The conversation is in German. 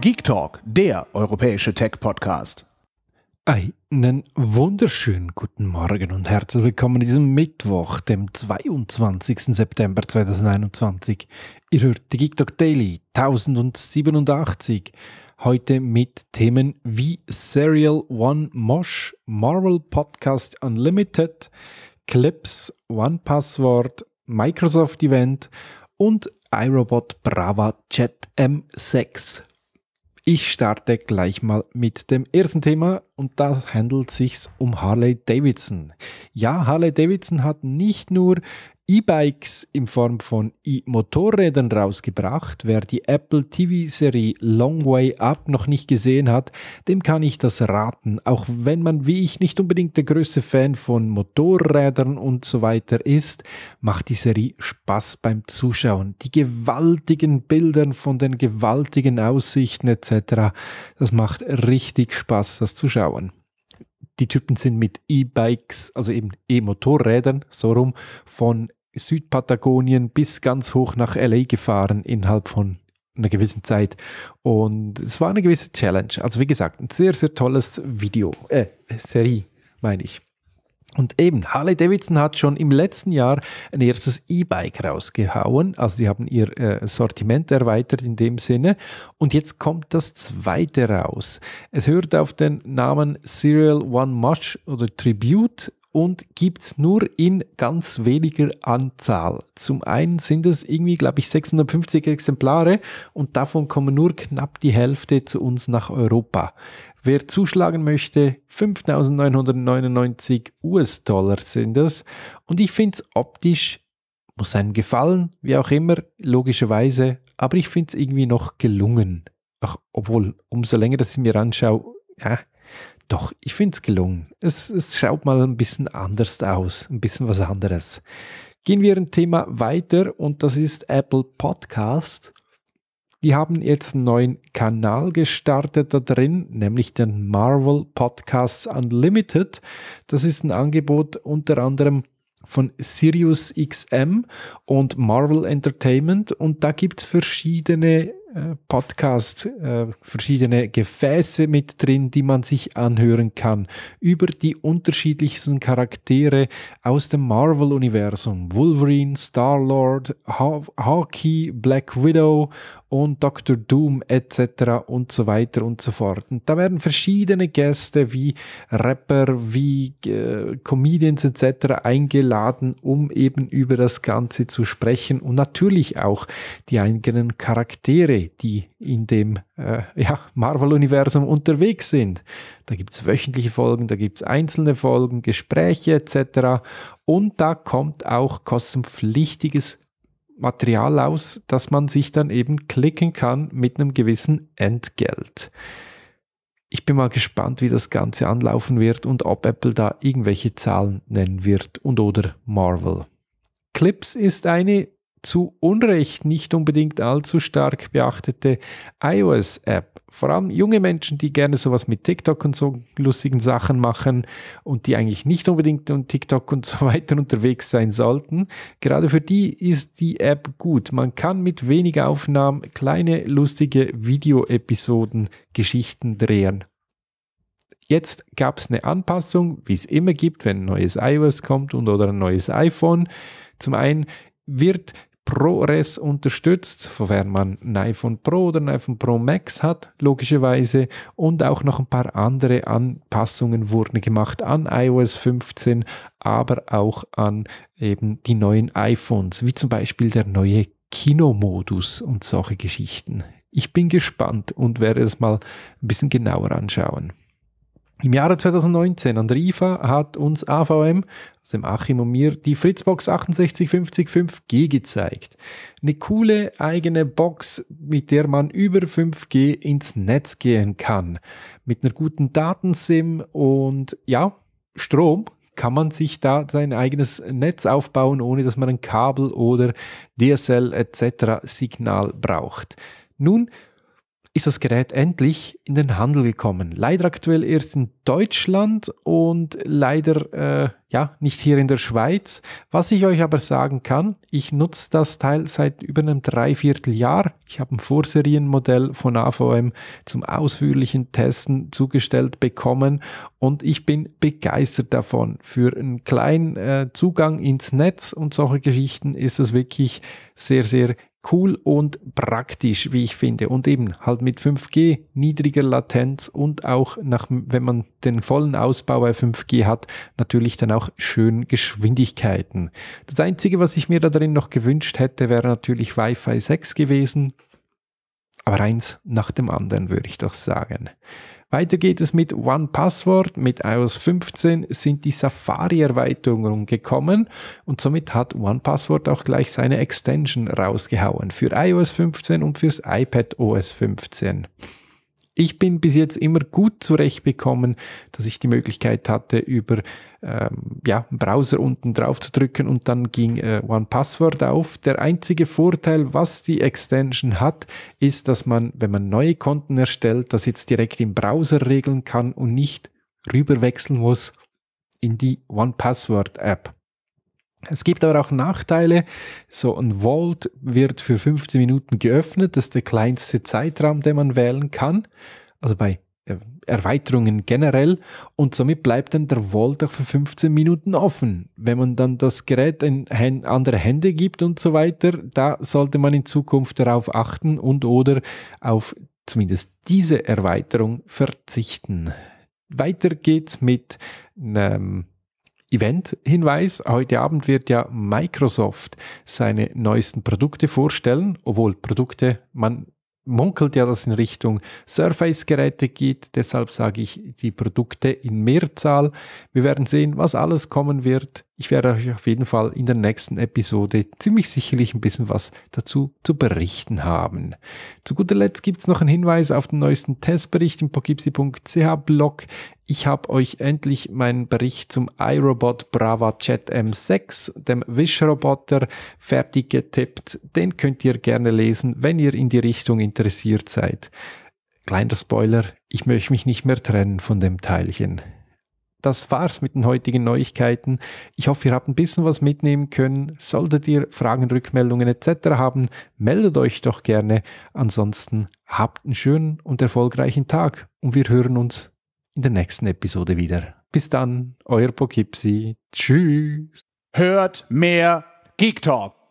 Geek Talk, der europäische Tech-Podcast. Einen wunderschönen guten Morgen und herzlich willkommen an diesem Mittwoch, dem 22. September 2021. Ihr hört die Geek Talk Daily 1087. Heute mit Themen wie Serial One Mosh, Marvel Podcast Unlimited, Clips, One Password, Microsoft Event und iRobot Brava Chat M6. Ich starte gleich mal mit dem ersten Thema und da handelt es sich um Harley Davidson. Ja, Harley Davidson hat nicht nur E-Bikes in Form von E-Motorrädern rausgebracht. Wer die Apple TV-Serie Long Way Up noch nicht gesehen hat, dem kann ich das raten. Auch wenn man wie ich nicht unbedingt der größte Fan von Motorrädern und so weiter ist, macht die Serie Spaß beim Zuschauen. Die gewaltigen Bilder von den gewaltigen Aussichten etc., das macht richtig Spaß, das zu schauen die Typen sind mit E-Bikes, also eben E-Motorrädern, so rum, von Südpatagonien bis ganz hoch nach LA gefahren innerhalb von einer gewissen Zeit. Und es war eine gewisse Challenge. Also wie gesagt, ein sehr, sehr tolles Video, äh, Serie, meine ich. Und eben, Harley Davidson hat schon im letzten Jahr ein erstes E-Bike rausgehauen. Also sie haben ihr äh, Sortiment erweitert in dem Sinne. Und jetzt kommt das zweite raus. Es hört auf den Namen Serial One Mush oder Tribute und gibt es nur in ganz weniger Anzahl. Zum einen sind es irgendwie, glaube ich, 650 Exemplare und davon kommen nur knapp die Hälfte zu uns nach Europa. Wer zuschlagen möchte, 5.999 US-Dollar sind es und ich finde es optisch, muss einem gefallen, wie auch immer, logischerweise, aber ich finde es irgendwie noch gelungen. Ach, obwohl, umso länger dass ich mir anschaue, ja, doch, ich finde es gelungen. Es, schaut mal ein bisschen anders aus, ein bisschen was anderes. Gehen wir ein Thema weiter und das ist Apple Podcast. Die haben jetzt einen neuen Kanal gestartet da drin, nämlich den Marvel Podcasts Unlimited. Das ist ein Angebot unter anderem von Sirius XM und Marvel Entertainment und da gibt es verschiedene Podcast, äh, verschiedene Gefäße mit drin, die man sich anhören kann über die unterschiedlichsten Charaktere aus dem Marvel-Universum. Wolverine, Star-Lord, Hawkeye, Black Widow und Dr. Doom etc. und so weiter und so fort. Und da werden verschiedene Gäste wie Rapper, wie äh, Comedians etc. eingeladen, um eben über das Ganze zu sprechen und natürlich auch die eigenen Charaktere, die in dem äh, ja, Marvel-Universum unterwegs sind. Da gibt es wöchentliche Folgen, da gibt es einzelne Folgen, Gespräche etc. Und da kommt auch kostenpflichtiges Material aus, dass man sich dann eben klicken kann mit einem gewissen Entgelt. Ich bin mal gespannt, wie das Ganze anlaufen wird und ob Apple da irgendwelche Zahlen nennen wird und oder Marvel. Clips ist eine zu Unrecht nicht unbedingt allzu stark beachtete iOS-App. Vor allem junge Menschen, die gerne sowas mit TikTok und so lustigen Sachen machen und die eigentlich nicht unbedingt und TikTok und so weiter unterwegs sein sollten. Gerade für die ist die App gut. Man kann mit wenig Aufnahmen kleine lustige Video-Episoden, Geschichten drehen. Jetzt gab es eine Anpassung, wie es immer gibt, wenn ein neues iOS kommt und oder ein neues iPhone. Zum einen wird ProRes unterstützt, sofern man ein iPhone Pro oder ein iPhone Pro Max hat, logischerweise. Und auch noch ein paar andere Anpassungen wurden gemacht an iOS 15, aber auch an eben die neuen iPhones, wie zum Beispiel der neue Kinomodus und solche Geschichten. Ich bin gespannt und werde es mal ein bisschen genauer anschauen. Im Jahre 2019 an der IFA hat uns AVM, also dem Achim und mir, die Fritzbox 68505 5G gezeigt. Eine coole eigene Box, mit der man über 5G ins Netz gehen kann. Mit einer guten Datensim und ja, Strom kann man sich da sein eigenes Netz aufbauen, ohne dass man ein Kabel oder DSL etc. Signal braucht. Nun, ist das Gerät endlich in den Handel gekommen. Leider aktuell erst in Deutschland und leider äh, ja nicht hier in der Schweiz. Was ich euch aber sagen kann, ich nutze das Teil seit über einem Dreivierteljahr. Ich habe ein Vorserienmodell von AVM zum ausführlichen Testen zugestellt bekommen und ich bin begeistert davon. Für einen kleinen äh, Zugang ins Netz und solche Geschichten ist es wirklich sehr, sehr cool und praktisch, wie ich finde. Und eben halt mit 5G, niedriger Latenz und auch nach, wenn man den vollen Ausbau bei 5G hat, natürlich dann auch schön Geschwindigkeiten. Das Einzige, was ich mir da drin noch gewünscht hätte, wäre natürlich Wi-Fi 6 gewesen. Aber eins nach dem anderen, würde ich doch sagen. Weiter geht es mit OnePassword. Mit iOS 15 sind die Safari-Erweiterungen gekommen und somit hat OnePassword auch gleich seine Extension rausgehauen für iOS 15 und fürs iPad OS 15. Ich bin bis jetzt immer gut zurechtbekommen, dass ich die Möglichkeit hatte, über ähm, ja, Browser unten drauf zu drücken und dann ging äh, OnePassword auf. Der einzige Vorteil, was die Extension hat, ist, dass man, wenn man neue Konten erstellt, das jetzt direkt im Browser regeln kann und nicht rüberwechseln muss in die OnePassword-App. Es gibt aber auch Nachteile. So ein Vault wird für 15 Minuten geöffnet. Das ist der kleinste Zeitraum, den man wählen kann. Also bei äh, Erweiterungen generell. Und somit bleibt dann der Vault auch für 15 Minuten offen. Wenn man dann das Gerät in andere Hände gibt und so weiter, da sollte man in Zukunft darauf achten und oder auf zumindest diese Erweiterung verzichten. Weiter geht's mit einem Event-Hinweis. Heute Abend wird ja Microsoft seine neuesten Produkte vorstellen, obwohl Produkte, man munkelt ja, dass es in Richtung Surface-Geräte geht. Deshalb sage ich die Produkte in Mehrzahl. Wir werden sehen, was alles kommen wird. Ich werde euch auf jeden Fall in der nächsten Episode ziemlich sicherlich ein bisschen was dazu zu berichten haben. Zu guter Letzt gibt es noch einen Hinweis auf den neuesten Testbericht im pogipsi.ch Blog. Ich habe euch endlich meinen Bericht zum iRobot Brava Chat M6, dem Wish-Roboter, fertig getippt. Den könnt ihr gerne lesen, wenn ihr in die Richtung interessiert seid. Kleiner Spoiler, ich möchte mich nicht mehr trennen von dem Teilchen das war's mit den heutigen Neuigkeiten. Ich hoffe, ihr habt ein bisschen was mitnehmen können. Solltet ihr Fragen, Rückmeldungen etc. haben, meldet euch doch gerne. Ansonsten habt einen schönen und erfolgreichen Tag und wir hören uns in der nächsten Episode wieder. Bis dann, euer Pokipsi. Tschüss. Hört mehr Geek Talk.